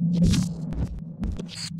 you